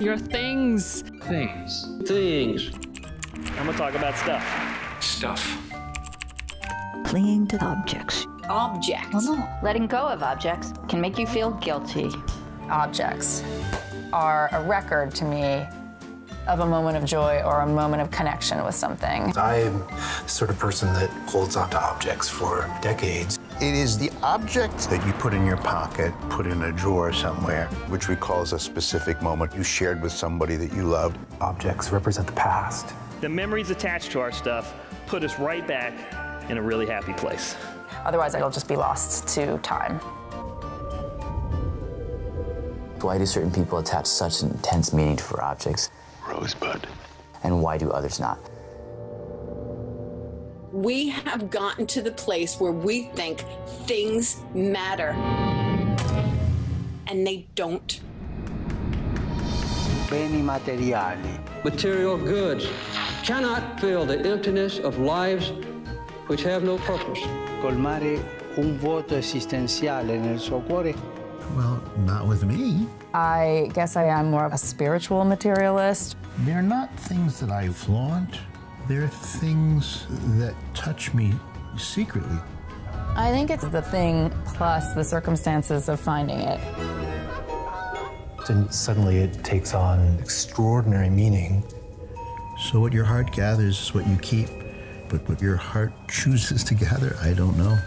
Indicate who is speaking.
Speaker 1: Your things.
Speaker 2: Things.
Speaker 3: Things.
Speaker 4: I'm gonna talk about stuff.
Speaker 2: Stuff.
Speaker 5: Clinging to objects.
Speaker 6: Objects.
Speaker 7: Letting go of objects can make you feel guilty.
Speaker 8: Objects are a record to me of a moment of joy or a moment of connection with something.
Speaker 9: I'm the sort of person that holds onto objects for decades.
Speaker 10: It is the object that you put in your pocket, put in a drawer somewhere, which recalls a specific moment you shared with somebody that you loved.
Speaker 9: Objects represent the past.
Speaker 4: The memories attached to our stuff put us right back in a really happy place.
Speaker 8: Otherwise, it'll just be lost to time.
Speaker 11: Why do certain people attach such intense meaning to for objects?
Speaker 10: Rosebud.
Speaker 11: And why do others not?
Speaker 6: We have gotten to the place where we think things matter. And they don't.
Speaker 12: Beni materiali.
Speaker 3: Material goods cannot fill the emptiness of lives which have no purpose.
Speaker 12: Colmare un vuoto esistenziale nel suo cuore.
Speaker 13: Well, not with me.
Speaker 8: I guess I am more of a spiritual materialist.
Speaker 13: They're not things that I flaunt. They're things that touch me secretly.
Speaker 8: I think it's the thing plus the circumstances of finding it.
Speaker 9: And suddenly it takes on extraordinary meaning.
Speaker 13: So, what your heart gathers is what you keep, but what your heart chooses to gather, I don't know.